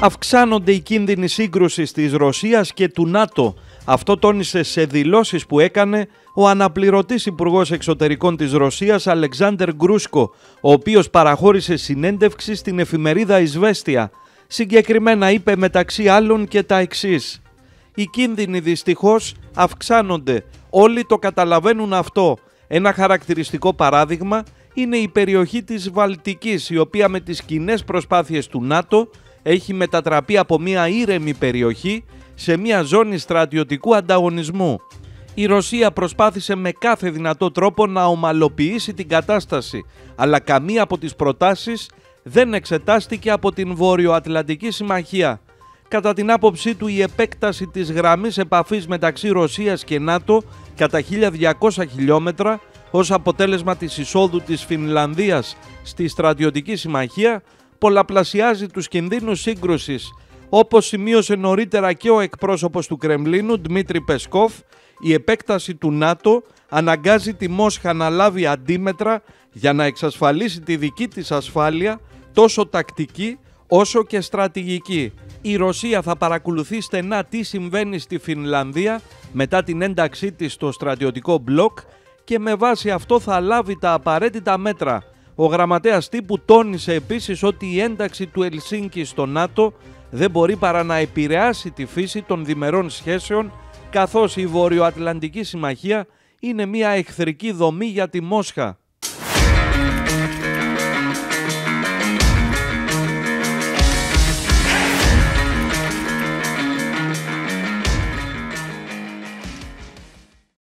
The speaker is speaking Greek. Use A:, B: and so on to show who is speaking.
A: Αυξάνονται οι κίνδυνοι σύγκρουσης της Ρωσίας και του ΝΑΤΟ. Αυτό τόνισε σε δηλώσεις που έκανε ο αναπληρωτής Υπουργός Εξωτερικών της Ρωσίας Αλεξάνδερ Γκρούσκο, ο οποίος παραχώρησε συνέντευξη στην εφημερίδα Ισβέστια. Συγκεκριμένα είπε μεταξύ άλλων και τα εξής. Οι κίνδυνοι δυστυχώς αυξάνονται. Όλοι το καταλαβαίνουν αυτό. Ένα χαρακτηριστικό παράδειγμα είναι η περιοχή της Βαλτικής, η οποία με τις κοινές προσπάθειες του ΝΑΤΟ έχει μετατραπεί από μια ήρεμη περιοχή σε μια ζώνη στρατιωτικού ανταγωνισμού. Η Ρωσία προσπάθησε με κάθε δυνατό τρόπο να ομαλοποιήσει την κατάσταση, αλλά καμία από τις προτάσεις δεν εξετάστηκε από την Βόρειο-Ατλαντική Συμμαχία. Κατά την άποψή του η επέκταση της γραμμής επαφής μεταξύ Ρωσίας και ΝΑΤΟ κατά 1200 χιλιόμετρα ως αποτέλεσμα της εισόδου της Φινλανδίας στη στρατιωτική συμμαχία πολλαπλασιάζει τους κινδύνους σύγκρουσης. Όπως σημείωσε νωρίτερα και ο εκπρόσωπος του Κρεμλίνου, Δημήτρη Πεσκόφ, η επέκταση του ΝΑΤΟ αναγκάζει τη Μόσχα να λάβει αντίμετρα για να εξασφαλίσει τη δική της ασφάλεια τόσο τακτική όσο και στρατηγική. Η Ρωσία θα παρακολουθεί στενά τι συμβαίνει στη Φινλανδία μετά την ένταξή της στο στρατιωτικό μπλοκ και με βάση αυτό θα λάβει τα απαραίτητα μέτρα. Ο γραμματέας τύπου τόνισε επίσης ότι η ένταξη του Ελσίνκη στο ΝΑΤΟ δεν μπορεί παρά να επηρεάσει τη φύση των διμερών σχέσεων καθώς η Βορειοατλαντική Συμμαχία είναι μια εχθρική δομή για τη Μόσχα.